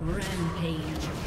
Rampage.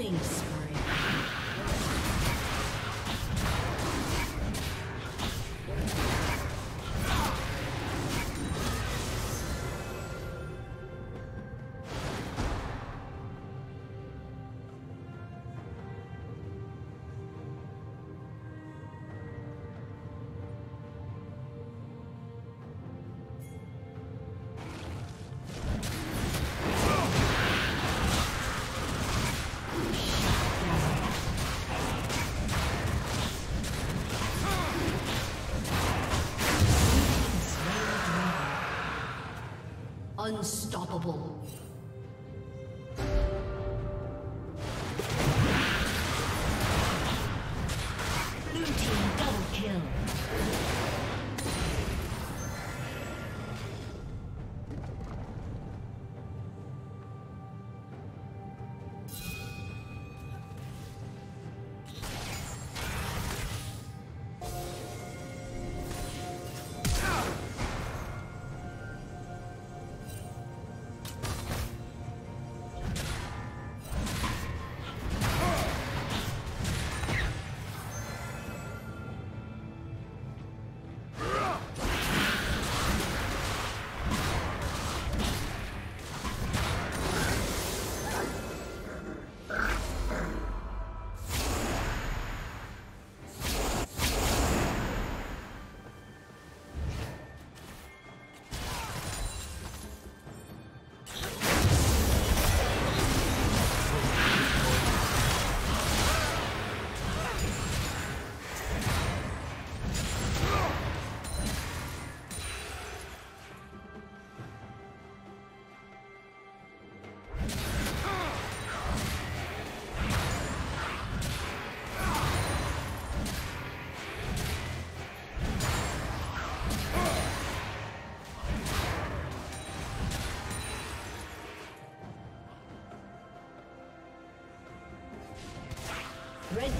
Killing Unstoppable.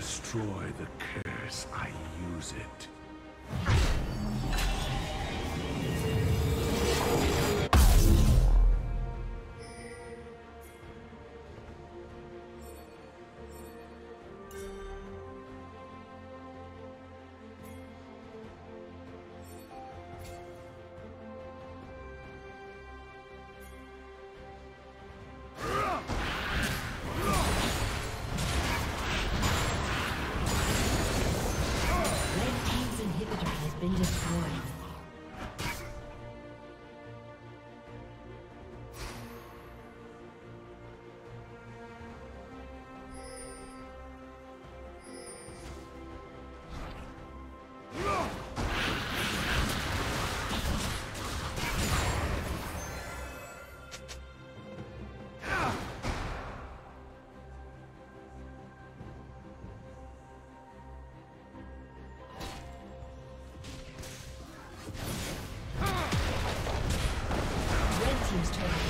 Destroy the curse, I use it. Team's turret